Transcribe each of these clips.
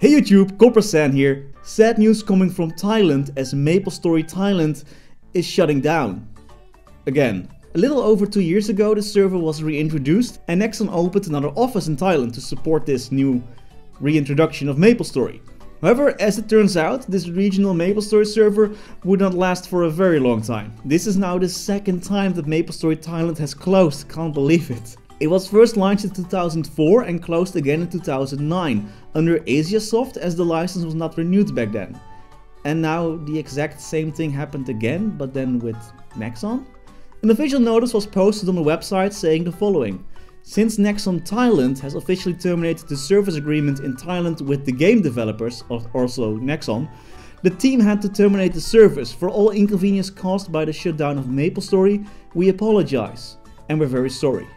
Hey YouTube, Coppersan here. Sad news coming from Thailand as MapleStory Thailand is shutting down. Again. A little over two years ago the server was reintroduced and Nexon opened another office in Thailand to support this new reintroduction of MapleStory. However, as it turns out, this regional MapleStory server would not last for a very long time. This is now the second time that MapleStory Thailand has closed, can't believe it. It was first launched in 2004 and closed again in 2009 under Asiasoft as the license was not renewed back then. And now the exact same thing happened again, but then with Nexon? An official notice was posted on the website saying the following. Since Nexon Thailand has officially terminated the service agreement in Thailand with the game developers, also Nexon, the team had to terminate the service for all inconvenience caused by the shutdown of MapleStory. We apologize, and we're very sorry.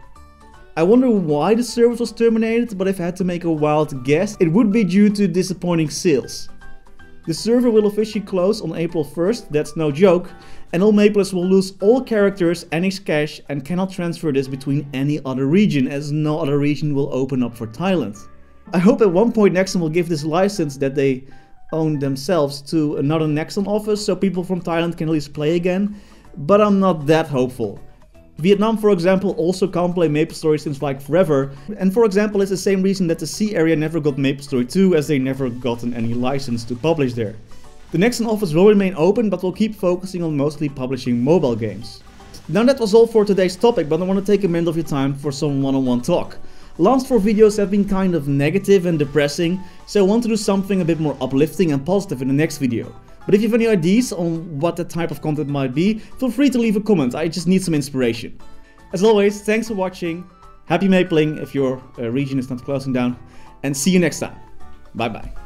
I wonder why the service was terminated, but if I had to make a wild guess, it would be due to disappointing sales. The server will officially close on April 1st, that's no joke, and all Maplers will lose all characters and its cash and cannot transfer this between any other region as no other region will open up for Thailand. I hope at one point Nexon will give this license that they own themselves to another Nexon office so people from Thailand can at least play again, but I'm not that hopeful. Vietnam, for example, also can't play MapleStory since like forever, and for example it's the same reason that the Sea area never got MapleStory 2 as they never gotten any license to publish there. The Nexon office will remain open but will keep focusing on mostly publishing mobile games. Now that was all for today's topic, but I want to take a minute of your time for some one-on-one -on -one talk. Last four videos have been kind of negative and depressing, so I want to do something a bit more uplifting and positive in the next video. But if you have any ideas on what that type of content might be, feel free to leave a comment, I just need some inspiration. As always, thanks for watching, happy mapling if your uh, region is not closing down, and see you next time. Bye bye.